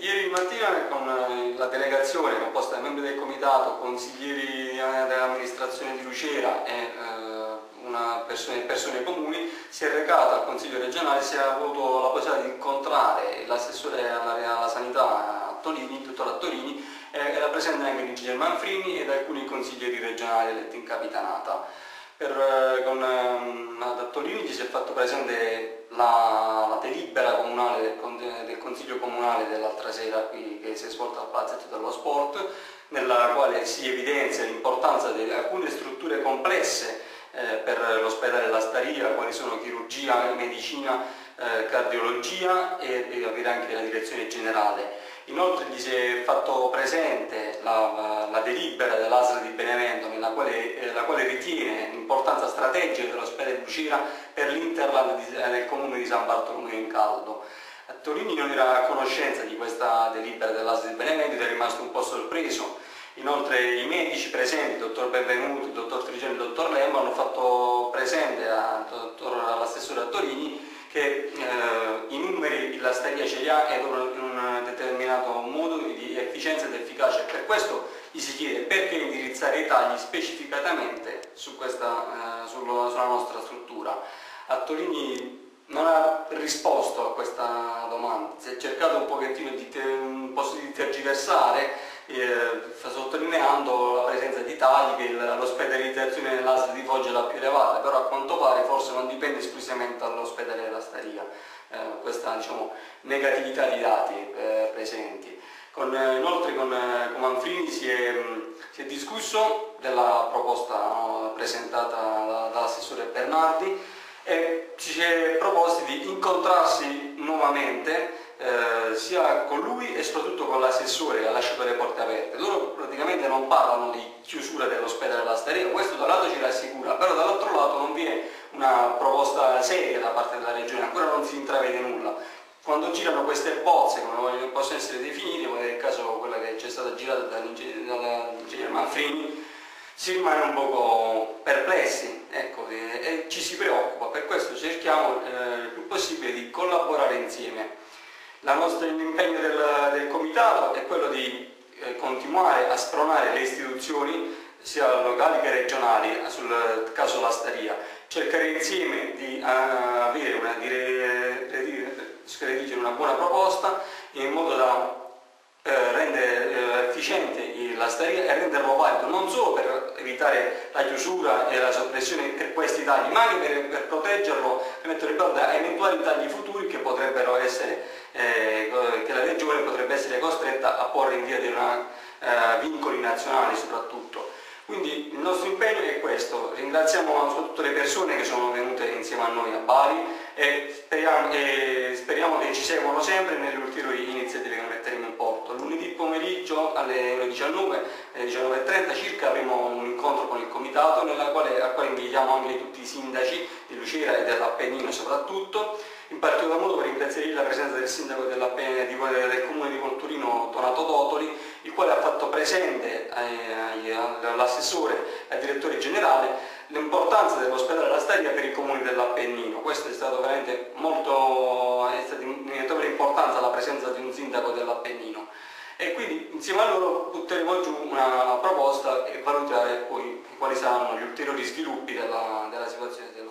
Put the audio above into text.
ieri mattina con eh, la delegazione composta da membri del comitato, consiglieri eh, dell'amministrazione di Lucera e eh, persone, persone, comuni si è recata al Consiglio regionale, si è avuto la possibilità di incontrare l'assessore alla, alla, sanità a Tolini, il dottor Attolini, eh, era presente anche l'ingegner Manfrini ed alcuni consiglieri regionali eletti in capitanata. Per, eh, con ehm, ad Attolini ci si è fatto presente la, Consiglio Comunale dell'altra sera qui, che si è svolta al Palazzetto dello Sport, nella quale si evidenzia l'importanza di alcune strutture complesse eh, per l'ospedale La Staria, quali sono chirurgia, medicina, eh, cardiologia e, e avere anche la direzione generale. Inoltre gli si è fatto presente la, la delibera dell'ASL di Benevento nella quale, eh, la quale ritiene l'importanza strategica dell'ospedale di Lucira per l'interland del comune di San Bartolomeo in Caldo. Torini non era a conoscenza di questa delibera dell'ASL di Benevento ed è rimasto un po' sorpreso. Inoltre i medici presenti, il dottor Benvenuto, il dottor Trigeno e il dottor Lembo, hanno fatto presente all'assessore Torini che eh, i numeri la Staria ce li ed un determinato modo di efficienza ed efficacia. Per questo gli si chiede perché indirizzare i tagli specificatamente su questa, eh, sulla, nostra struttura. Attolini non ha risposto a questa domanda, si è cercato un pochettino di, un po di tergiversare eh, sottolineando la presenza di tagli che l'ospedalizzazione nell'ASL di Foggia è la più elevata, però a quanto pare forse non dipende esclusivamente dall'ospedale della Staria, eh, questa diciamo, negatività di dati eh, presenti. Con, eh, inoltre con, eh, con Manfrini si è, si è, discusso della proposta presentata dall'assessore Bernardi e ci si è proposti di incontrarsi nuovamente eh, sia con lui e soprattutto con l'assessore che ha lasciato le porte aperte. Loro praticamente non parlano di chiusura dell'ospedale della Staria, questo da un lato ci rassicura, però dall'altro lato non vi è una proposta seria da parte della regione, ancora non si intravede nulla. Quando girano queste bozze, come possono essere definite, come nel caso quella che c'è stata girata dall'ingegner Manfrini, si rimane un poco perplessi ecco, e, e, ci si preoccupa, per questo cerchiamo eh, il più possibile di collaborare insieme. Nostra, l'impegno del, del, comitato è quello di eh, continuare a spronare le istituzioni sia locali che regionali sul caso Lastaria, cercare insieme di uh, avere una, di redigere una buona proposta in modo da eh, rendere eh, efficiente la staria e renderlo valido non solo per evitare la chiusura e la soppressione per questi tagli ma anche per, per proteggerlo da eventuali tagli futuri che potrebbero essere eh, che la Regione potrebbe essere costretta a porre in via di una, eh, vincoli nazionali soprattutto quindi il nostro impegno è questo, ringraziamo soprattutto le persone che sono venute insieme a noi a Bari e speriamo, e speriamo che ci seguano sempre nelle ulteriori iniziative che metteremo in porto. Lunedì pomeriggio alle ore 19, alle 19.30 circa comitato quale, al quale invitiamo anche tutti i sindaci di Lucera e dell'Appennino soprattutto in particolar modo per ringraziare la presenza del sindaco del comune di Volturino Donato Totoli, il quale ha fatto presente all'assessore e al direttore generale l'importanza dell'ospedale La Staria per i comuni dell'Appennino. Questo è stato veramente molto, è stata di notevole importanza la presenza di un sindaco dell'Appennino e quindi insieme a loro butteremo giù una proposta e valutare poi quali saranno gli ulteriori sviluppi della, della situazione dello